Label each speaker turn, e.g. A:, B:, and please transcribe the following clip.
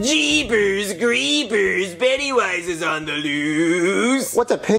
A: Jeepers creepers, Pennywise is on the loose.
B: What's a pin?